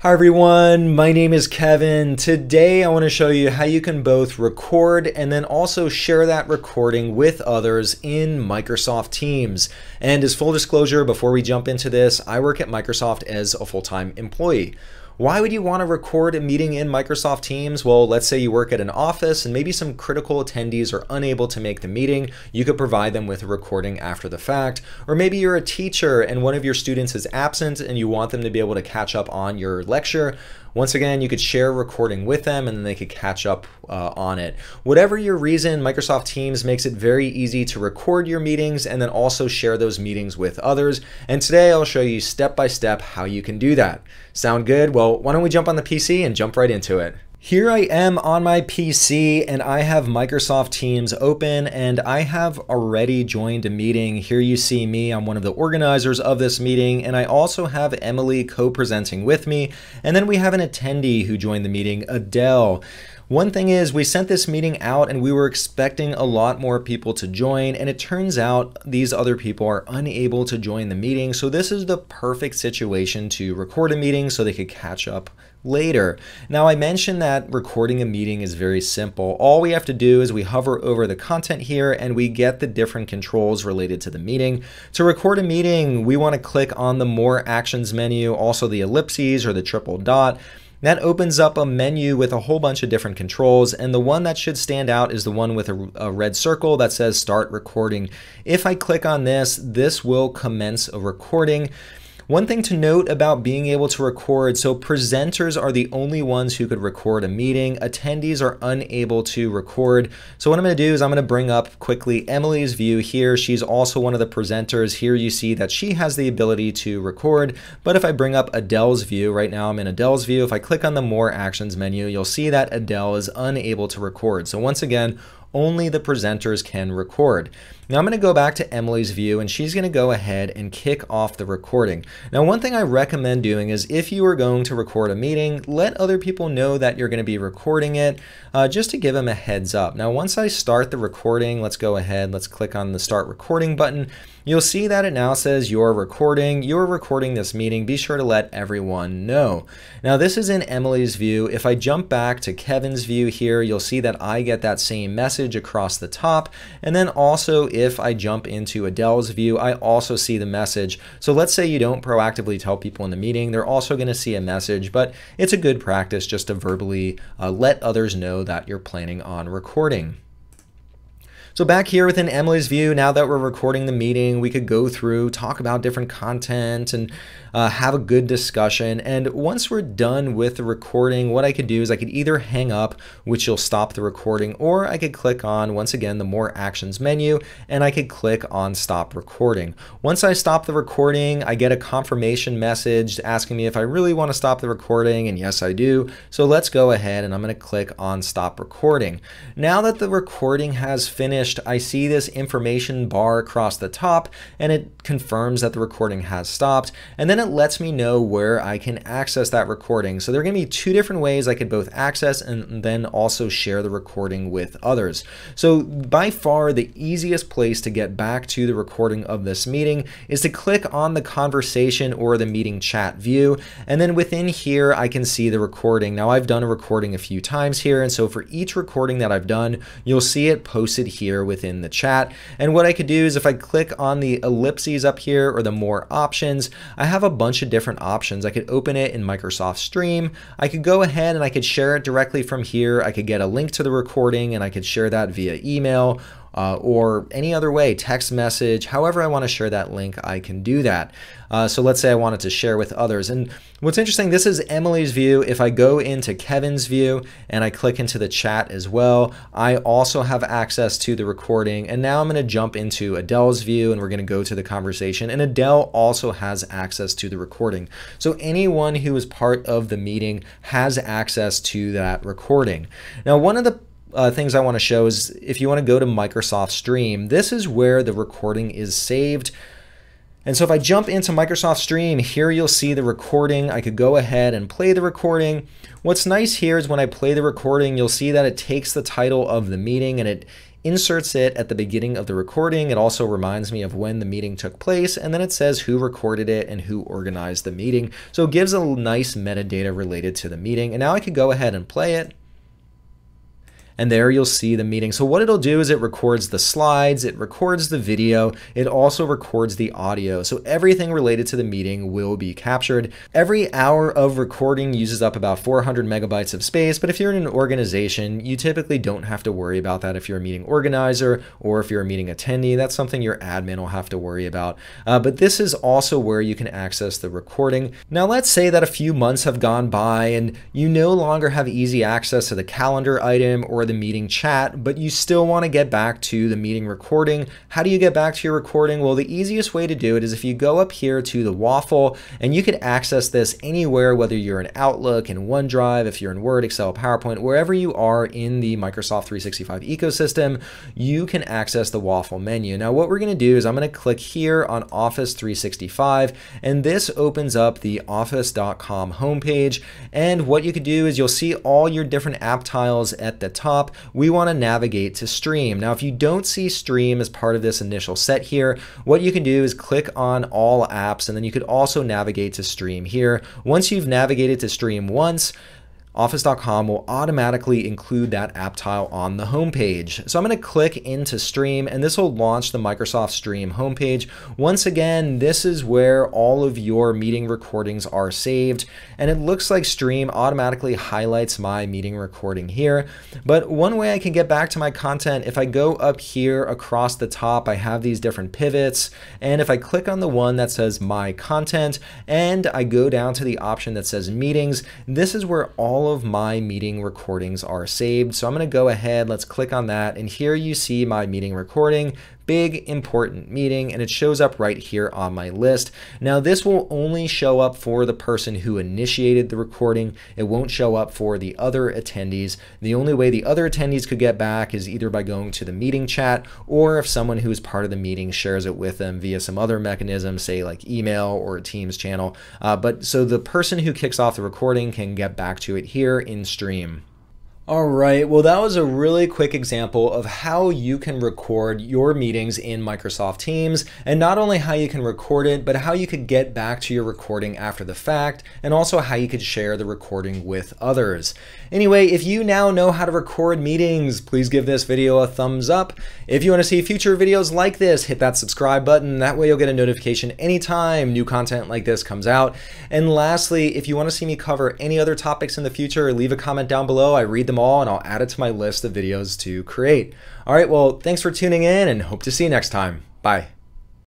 Hi everyone, my name is Kevin. Today I want to show you how you can both record and then also share that recording with others in Microsoft Teams. And as full disclosure, before we jump into this, I work at Microsoft as a full-time employee. Why would you want to record a meeting in Microsoft Teams? Well, let's say you work at an office and maybe some critical attendees are unable to make the meeting. You could provide them with a recording after the fact. Or maybe you're a teacher and one of your students is absent and you want them to be able to catch up on your lecture. Once again, you could share a recording with them and then they could catch up uh, on it. Whatever your reason, Microsoft Teams makes it very easy to record your meetings and then also share those meetings with others. And today I'll show you step by step how you can do that. Sound good? Well, why don't we jump on the PC and jump right into it. Here I am on my PC and I have Microsoft Teams open and I have already joined a meeting. Here you see me, I'm one of the organizers of this meeting and I also have Emily co-presenting with me and then we have an attendee who joined the meeting, Adele. One thing is, we sent this meeting out and we were expecting a lot more people to join, and it turns out these other people are unable to join the meeting. So, this is the perfect situation to record a meeting so they could catch up later. Now, I mentioned that recording a meeting is very simple. All we have to do is we hover over the content here and we get the different controls related to the meeting. To record a meeting, we want to click on the More Actions menu, also the ellipses or the triple dot. That opens up a menu with a whole bunch of different controls, and the one that should stand out is the one with a, a, red circle that says Start Recording. If I click on this, this will commence a recording. One thing to note about being able to record, so presenters are the only ones who could record a meeting. Attendees are unable to record. So what I'm gonna do is I'm gonna bring up quickly Emily's view here. She's also one of the presenters. Here you see that she has the ability to record, but if I bring up Adele's view, right now I'm in Adele's view, if I click on the More Actions menu, you'll see that Adele is unable to record. So once again, only the presenters can record. Now I'm going to go back to Emily's view and she's going to go ahead and kick off the recording. Now one thing I recommend doing is if you are going to record a meeting, let other people know that you're going to be recording it uh, just to give them a heads up. Now once I start the recording, let's go ahead, let's click on the start recording button. You'll see that it now says you're recording, you're recording this meeting, be sure to let everyone know. Now this is in Emily's view. If I jump back to Kevin's view here, you'll see that I get that same message across the top. And then also if I jump into Adele's view, I also see the message. So let's say you don't proactively tell people in the meeting, they're also gonna see a message, but it's a good practice just to verbally uh, let others know that you're planning on recording. So back here within Emily's view, now that we're recording the meeting, we could go through, talk about different content and uh, have a good discussion. And once we're done with the recording, what I could do is I could either hang up, which will stop the recording, or I could click on, once again, the More Actions menu, and I could click on Stop Recording. Once I stop the recording, I get a confirmation message asking me if I really want to stop the recording, and yes, I do. So let's go ahead and I'm going to click on Stop Recording. Now that the recording has finished, I see this information bar across the top, and it confirms that the recording has stopped, and then it lets me know where I can access that recording. So there are going to be two different ways I could both access and then also share the recording with others. So by far the easiest place to get back to the recording of this meeting is to click on the conversation or the meeting chat view. And then within here, I can see the recording. Now I've done a recording a few times here. And so for each recording that I've done, you'll see it posted here within the chat. And what I could do is if I click on the ellipses up here or the more options, I have a bunch of different options. I could open it in Microsoft Stream. I could go ahead and I could share it directly from here. I could get a link to the recording and I could share that via email uh, or any other way, text message, however I want to share that link, I can do that. Uh, so let's say I wanted to share with others. And what's interesting, this is Emily's view. If I go into Kevin's view and I click into the chat as well, I also have access to the recording. And now I'm going to jump into Adele's view and we're going to go to the conversation. And Adele also has access to the recording. So anyone who is part of the meeting has access to that recording. Now, one of the uh, things I want to show is if you want to go to Microsoft Stream, this is where the recording is saved. And so if I jump into Microsoft Stream, here you'll see the recording. I could go ahead and play the recording. What's nice here is when I play the recording, you'll see that it takes the title of the meeting and it inserts it at the beginning of the recording. It also reminds me of when the meeting took place, and then it says who recorded it and who organized the meeting. So it gives a nice metadata related to the meeting. And now I could go ahead and play it and there you'll see the meeting. So what it'll do is it records the slides, it records the video, it also records the audio. So everything related to the meeting will be captured. Every hour of recording uses up about 400 megabytes of space, but if you're in an organization, you typically don't have to worry about that if you're a meeting organizer or if you're a meeting attendee. That's something your admin will have to worry about. Uh, but this is also where you can access the recording. Now let's say that a few months have gone by and you no longer have easy access to the calendar item or the meeting chat, but you still want to get back to the meeting recording. How do you get back to your recording? Well, the easiest way to do it is if you go up here to the waffle and you can access this anywhere, whether you're in Outlook, in OneDrive, if you're in Word, Excel, PowerPoint, wherever you are in the Microsoft 365 ecosystem, you can access the waffle menu. Now, what we're going to do is I'm going to click here on Office 365, and this opens up the office.com homepage. And what you could do is you'll see all your different app tiles at the top top, we want to navigate to Stream. Now, if you don't see Stream as part of this initial set here, what you can do is click on All Apps, and then you could also navigate to Stream here. Once you've navigated to Stream once, Office.com will automatically include that app tile on the homepage. So I'm going to click into Stream and this will launch the Microsoft Stream homepage. Once again, this is where all of your meeting recordings are saved and it looks like Stream automatically highlights my meeting recording here. But one way I can get back to my content, if I go up here across the top, I have these different pivots and if I click on the one that says My Content and I go down to the option that says Meetings, this is where all of my meeting recordings are saved. So I'm going to go ahead, let's click on that. And here you see my meeting recording big important meeting and it shows up right here on my list. Now this will only show up for the person who initiated the recording. It won't show up for the other attendees. The only way the other attendees could get back is either by going to the meeting chat or if someone who is part of the meeting shares it with them via some other mechanism, say like email or a Teams channel. Uh, but so the person who kicks off the recording can get back to it here in stream. All right, well, that was a really quick example of how you can record your meetings in Microsoft Teams, and not only how you can record it, but how you could get back to your recording after the fact, and also how you could share the recording with others. Anyway, if you now know how to record meetings, please give this video a thumbs up. If you want to see future videos like this, hit that subscribe button. That way you'll get a notification anytime new content like this comes out. And lastly, if you want to see me cover any other topics in the future, leave a comment down below. I read them them all and I'll add it to my list of videos to create. All right, well, thanks for tuning in and hope to see you next time. Bye.